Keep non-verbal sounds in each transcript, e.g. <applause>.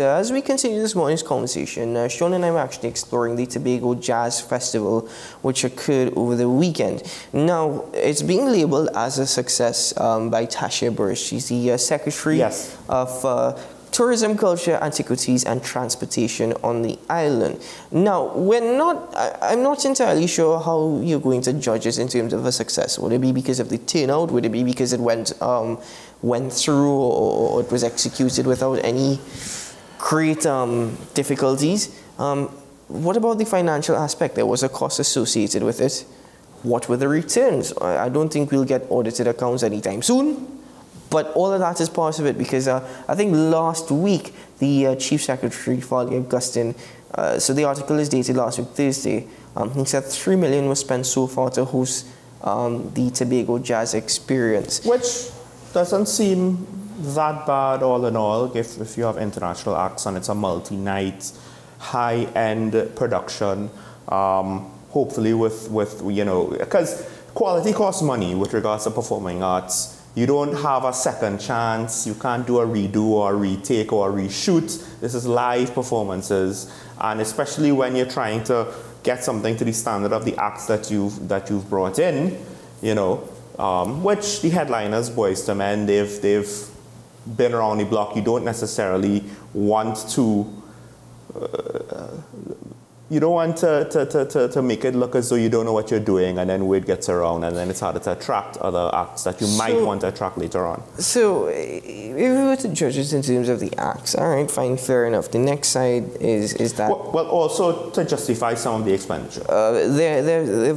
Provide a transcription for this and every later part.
As we continue this morning's conversation, uh, Sean and I were actually exploring the Tobago Jazz Festival, which occurred over the weekend. Now, it's being labeled as a success um, by Tashia Burris. She's the uh, Secretary yes. of uh, tourism, culture, antiquities, and transportation on the island. Now, we're not, I, am not entirely sure how you're going to judge this in terms of a success. Would it be because of the turnout? Would it be because it went, um, went through or, or, it was executed without any great um, difficulties? Um, what about the financial aspect? There was a cost associated with it. What were the returns? I don't think we'll get audited accounts anytime soon. But all of that is part of it because uh, I think last week the uh, Chief Secretary, Farley Augustine, uh, so the article is dated last week, Thursday, um, he said 3 million was spent so far to host um, the Tobago Jazz Experience. Which doesn't seem that bad all in all if, if you have international acts and it's a multi-night, high-end production, um, hopefully with, with, you know, because quality costs money with regards to performing arts you don't have a second chance. You can't do a redo or a retake or a reshoot. This is live performances. And especially when you're trying to get something to the standard of the acts that you've, that you've brought in, you know, um, which the headliners, Boyz II Men, they've, they've been around the block. You don't necessarily want to uh, you don't want to, to, to, to, to make it look as though you don't know what you're doing and then word gets around and then it's harder to attract other acts that you so, might want to attract later on. So if we were to judge it in terms of the acts, all right, fine, fair enough. The next side is, is that... Well, well also to justify some of the expenditure. Uh, they're, they're,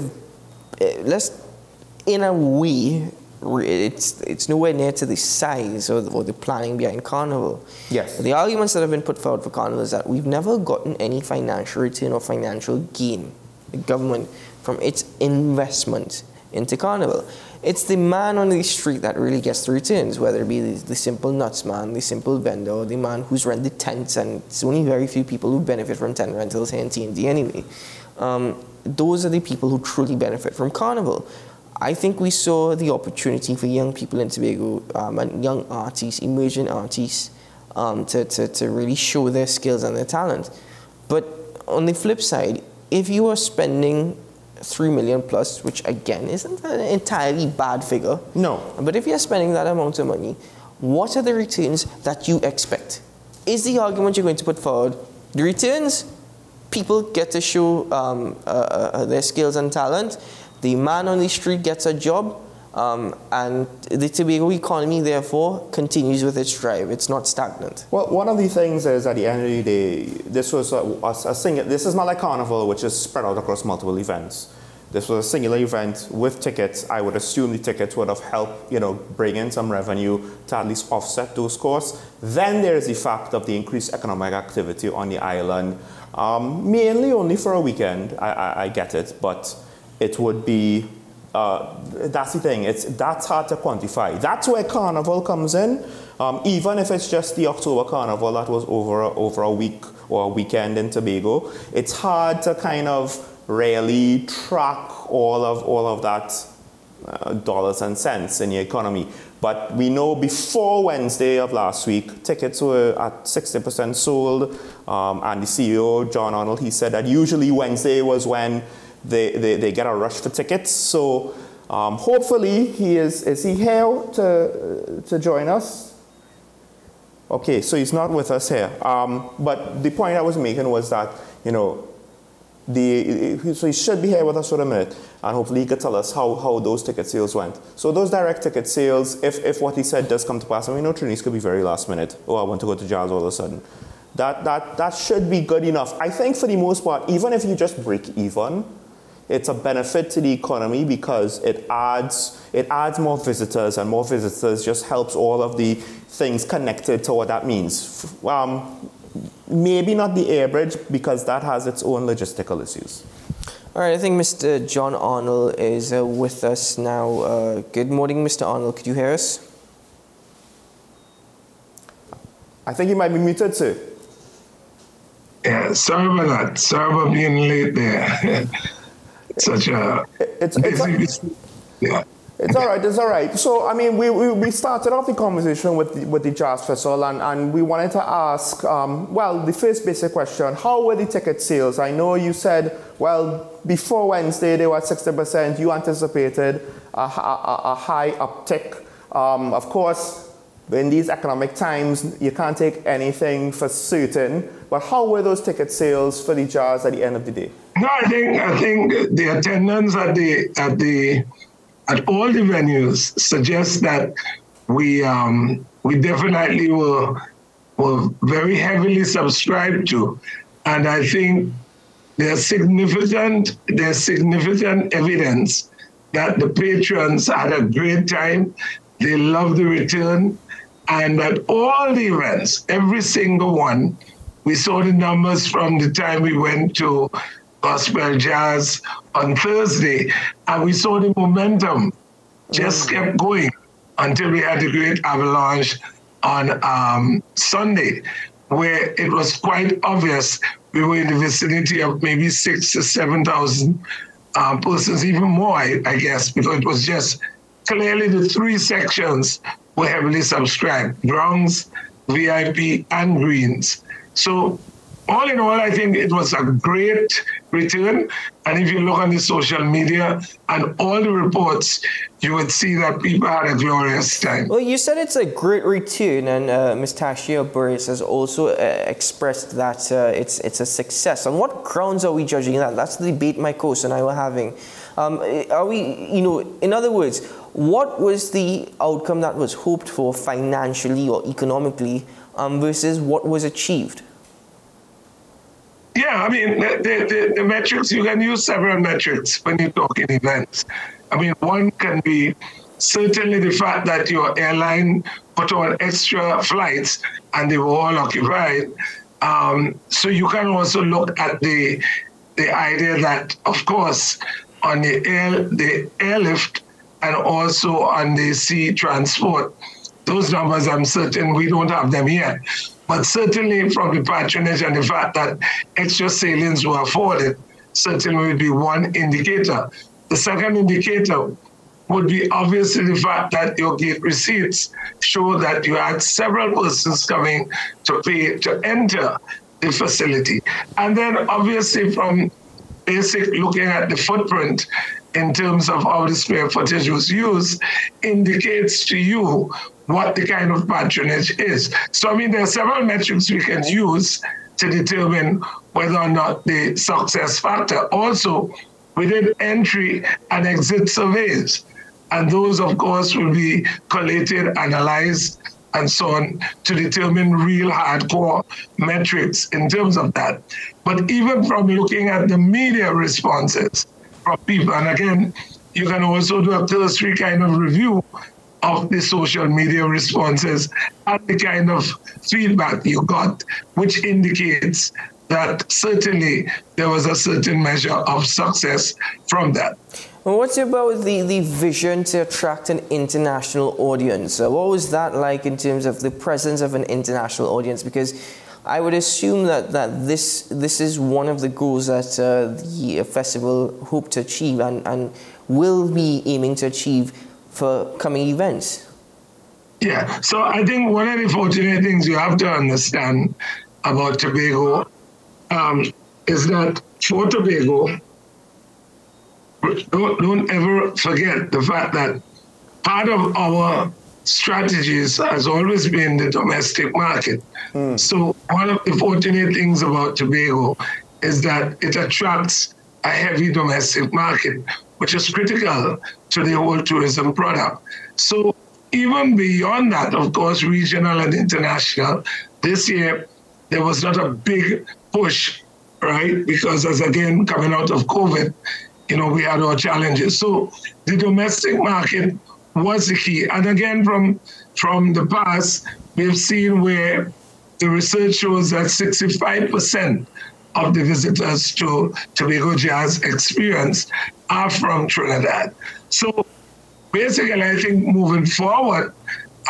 they're, let's, in a way, it's, it's nowhere near to the size or the, or the, planning behind Carnival. Yes. The arguments that have been put forward for Carnival is that we've never gotten any financial return or financial gain, the government, from its investment into Carnival. It's the man on the street that really gets the returns, whether it be the, the simple nuts man, the simple vendor, the man who's rented the tents, and it's only very few people who benefit from tent rentals here in TNT anyway. Um, those are the people who truly benefit from Carnival. I think we saw the opportunity for young people in Tobago um, and young artists, emerging artists, um, to, to, to really show their skills and their talent. But on the flip side, if you are spending three million plus, which again isn't an entirely bad figure. No. But if you're spending that amount of money, what are the returns that you expect? Is the argument you're going to put forward the returns? People get to show um, uh, uh, their skills and talent the man on the street gets a job, um, and the Tobago economy, therefore, continues with its drive. It's not stagnant. Well, one of the things is at the end of the day, this was a, a, single, this is not like Carnival, which is spread out across multiple events. This was a singular event with tickets. I would assume the tickets would have helped, you know, bring in some revenue to at least offset those costs. Then there is the fact of the increased economic activity on the island, um, mainly only for a weekend. I, I, I get it, but it would be, uh, that's the thing, it's, that's hard to quantify. That's where Carnival comes in. Um, even if it's just the October Carnival that was over, over a week or a weekend in Tobago, it's hard to kind of really track all of, all of that uh, dollars and cents in the economy. But we know before Wednesday of last week, tickets were at 60% sold. Um, and the CEO, John Arnold, he said that usually Wednesday was when they, they, they get a rush for tickets. So um, hopefully he is, is he here to, to join us? Okay, so he's not with us here. Um, but the point I was making was that, you know, the, so he should be here with us for a minute, and hopefully he could tell us how, how those ticket sales went. So those direct ticket sales, if, if what he said does come to pass, and we know Trinis could be very last minute, oh, I want to go to jazz all of a sudden. That, that, that should be good enough. I think for the most part, even if you just break even, it's a benefit to the economy because it adds, it adds more visitors, and more visitors just helps all of the things connected to what that means. Um, maybe not the air bridge because that has its own logistical issues. All right, I think Mr. John Arnold is uh, with us now. Uh, good morning, Mr. Arnold. Could you hear us? I think you might be muted, sir. Yeah, sorry about that. Sorry about being late there. <laughs> such a it's, it's a, yeah. It's all right. It's all right. So, I mean, we, we, we started off the conversation with the, with the Jazz Festival, and, and we wanted to ask, um, well, the first basic question: How were the ticket sales? I know you said, well, before Wednesday they were sixty percent. You anticipated a, a, a high uptick. Um, of course, in these economic times, you can't take anything for certain. But how were those ticket sales for the Jazz at the end of the day? No, I think I think the attendance at the at the at all the venues suggests that we um, we definitely were were very heavily subscribed to, and I think there's significant there's significant evidence that the patrons had a great time. They loved the return, and at all the events, every single one, we saw the numbers from the time we went to gospel jazz on Thursday, and we saw the momentum just kept going until we had the great avalanche on um, Sunday, where it was quite obvious we were in the vicinity of maybe six to 7,000 um, persons, even more, I, I guess, because it was just clearly the three sections were heavily subscribed browns, VIP, and greens. So all in all, I think it was a great return. And if you look on the social media and all the reports, you would see that people had a glorious time. Well, you said it's a great return, and uh, Ms. Tashia Burris has also uh, expressed that uh, it's it's a success. On what grounds are we judging that? That's the debate my co and I were having. Um, are we, you know, in other words, what was the outcome that was hoped for financially or economically um, versus what was achieved? Yeah, I mean, the, the, the, metrics, you can use several metrics when you talk in events. I mean, one can be certainly the fact that your airline put on extra flights and they were all occupied. Um, so you can also look at the the idea that, of course, on the air the airlift and also on the sea transport, those numbers I'm certain we don't have them yet. But certainly from the patronage and the fact that extra sailings were afforded, certainly would be one indicator. The second indicator would be obviously the fact that your gate receipts show that you had several persons coming to pay to enter the facility. And then obviously from basic looking at the footprint in terms of how the square footage was used indicates to you what the kind of patronage is. So, I mean, there are several metrics we can use to determine whether or not the success factor. Also, we did entry and exit surveys, and those, of course, will be collated, analyzed, and so on to determine real hardcore metrics in terms of that. But even from looking at the media responses from people, and again, you can also do a cursory kind of review of the social media responses and the kind of feedback you got, which indicates that certainly there was a certain measure of success from that. What's about the, the vision to attract an international audience? Uh, what was that like in terms of the presence of an international audience? Because I would assume that, that this this is one of the goals that uh, the festival hope to achieve and, and will be aiming to achieve for coming events? Yeah, so I think one of the fortunate things you have to understand about Tobago um, is that for Tobago, don't, don't ever forget the fact that part of our strategies has always been the domestic market. Mm. So one of the fortunate things about Tobago is that it attracts a heavy domestic market, which is critical to the whole tourism product. So even beyond that, of course, regional and international, this year there was not a big push, right? Because as again, coming out of COVID, you know, we had our challenges. So the domestic market was the key. And again, from from the past, we've seen where the research shows that 65% of the visitors to Tobago Jazz experience are from Trinidad. So basically, I think moving forward,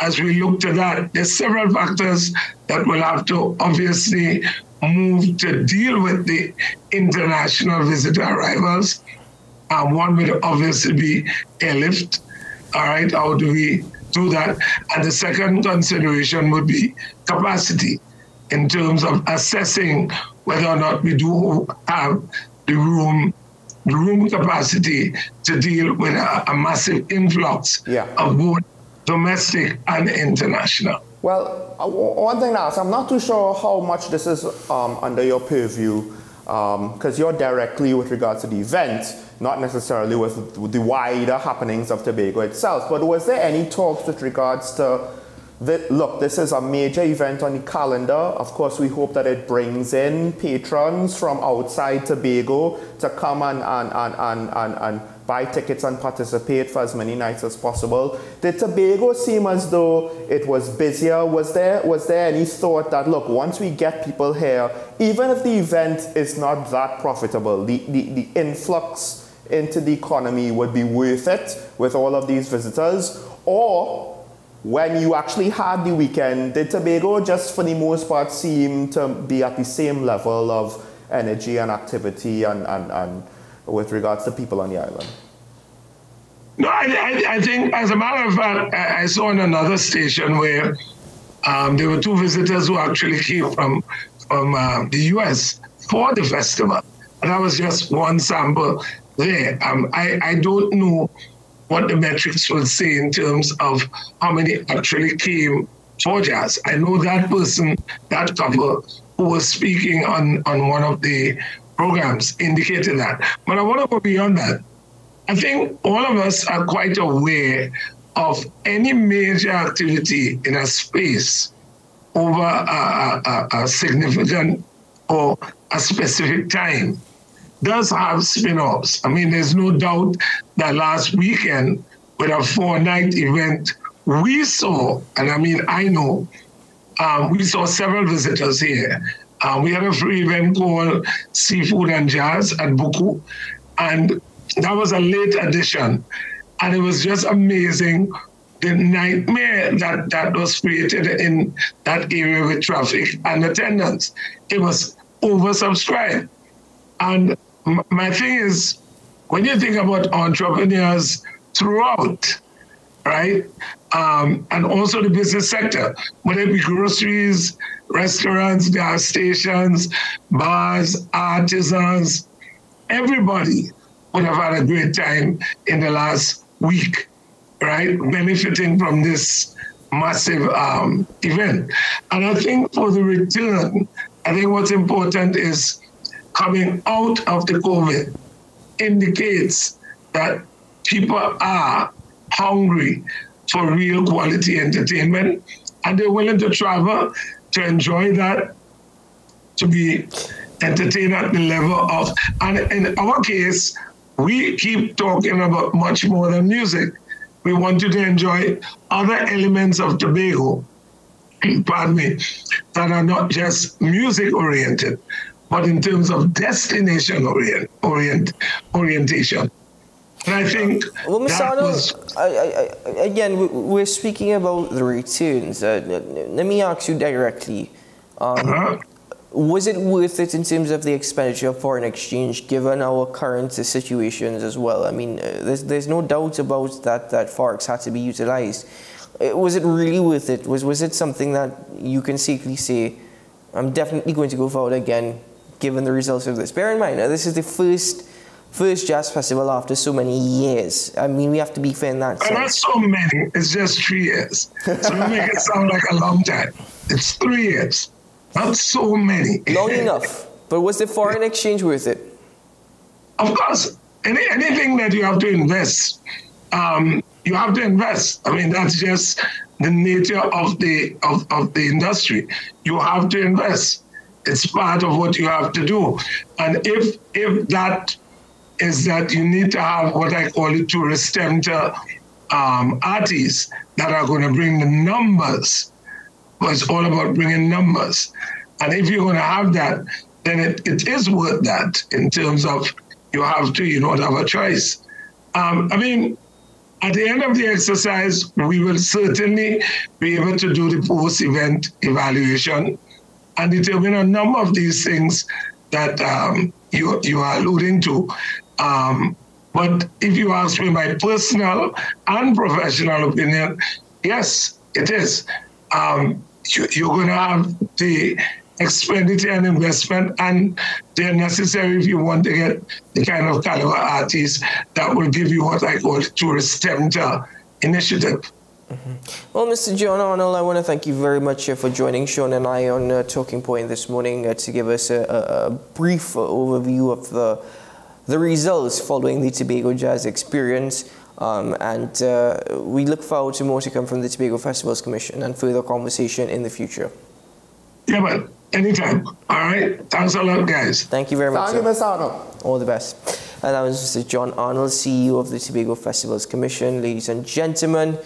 as we look to that, there's several factors that will have to obviously move to deal with the international visitor arrivals. Um, one would obviously be airlift. All right, how do we do that? And the second consideration would be capacity in terms of assessing whether or not we do have the room the room capacity to deal with a, a massive influx yeah. of both domestic and international. Well, uh, one thing to ask, I'm not too sure how much this is um, under your purview, because um, you're directly with regards to the event, not necessarily with, with the wider happenings of Tobago itself. But was there any talks with regards to look, this is a major event on the calendar. Of course, we hope that it brings in patrons from outside Tobago to come and, and, and, and, and, and buy tickets and participate for as many nights as possible. Did Tobago seem as though it was busier? Was there, was there any thought that, look, once we get people here, even if the event is not that profitable, the, the, the influx into the economy would be worth it with all of these visitors? Or when you actually had the weekend, did Tobago just for the most part seem to be at the same level of energy and activity and, and, and with regards to people on the island? No, I, I, I think, as a matter of fact, I, I saw on another station where um, there were two visitors who actually came from, from uh, the US for the festival. And that was just one sample there. Um, I, I don't know what the metrics will say in terms of how many actually came for jazz. I know that person, that couple who was speaking on, on one of the programs indicated that. But I want to go beyond that. I think all of us are quite aware of any major activity in a space over a, a, a significant or a specific time does have spin-offs. I mean, there's no doubt that last weekend with a four-night event, we saw, and I mean, I know, um, we saw several visitors here. Uh, we had a free event called Seafood and Jazz at Buccoo, and that was a late addition. And it was just amazing the nightmare that, that was created in that area with traffic and attendance. It was oversubscribed. And my thing is, when you think about entrepreneurs throughout, right, um, and also the business sector, whether it be groceries, restaurants, gas stations, bars, artisans, everybody would have had a great time in the last week, right, benefiting from this massive um, event. And I think for the return, I think what's important is coming out of the COVID indicates that people are hungry for real quality entertainment and they're willing to travel to enjoy that, to be entertained at the level of, and in our case, we keep talking about much more than music. We want you to enjoy other elements of Tobago, <clears throat> pardon me, that are not just music oriented, but in terms of destination orient, orient orientation. And I think well, Ms. Arnold, was... I, I, again, we're speaking about the returns. Uh, let me ask you directly. Um, uh-huh. Was it worth it in terms of the expenditure of foreign exchange, given our current situations as well? I mean, uh, there's, there's no doubt about that that forex had to be utilized. Uh, was it really worth it? Was was it something that you can safely say, I'm definitely going to go forward again given the results of this. Bear in mind, this is the first first jazz festival after so many years. I mean, we have to be fair in that sense. Not so many. It's just three years. So don't make it sound like a long time. It's three years. Not so many. Long enough. But was the foreign exchange worth it? Of course. Any, anything that you have to invest, um, you have to invest. I mean, that's just the nature of the of, of the industry. You have to invest. It's part of what you have to do. And if if that is that you need to have what I call it tourist center um, artists that are going to bring the numbers. Because it's all about bringing numbers. And if you're going to have that, then it, it is worth that in terms of you have to, you don't have a choice. Um, I mean, at the end of the exercise, we will certainly be able to do the post event evaluation and determine a number of these things that um, you, you are alluding to. Um, But if you ask me my personal and professional opinion, yes, it is. Um, you, you're going to have the expenditure and investment, and they're necessary if you want to get the kind of caliber artists that will give you what I call tourist center initiative. Mm-hmm. Well, Mr. John Arnold, I want to thank you very much uh, for joining Sean and I on uh, Talking Point this morning uh, to give us a, a, brief overview of the the results following the Tobago Jazz experience. Um, and uh, we look forward to more to come from the Tobago Festivals Commission and further conversation in the future. Yeah, man. Anytime. All right. Thanks a lot, guys. Thank you very much. Thank you, Mr. Arnold. All the best. And that was Mr. John Arnold, CEO of the Tobago Festivals Commission. Ladies and gentlemen,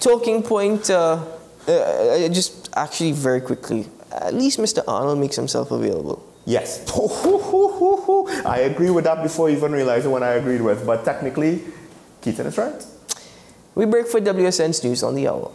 talking point, uh, uh, uh just actually very quickly, at least Mr. Arnold makes himself available. Yes. <laughs> I agree with that before even realizing what I agreed with. But technically, Ketan is right. We break for WESN's news on the hour.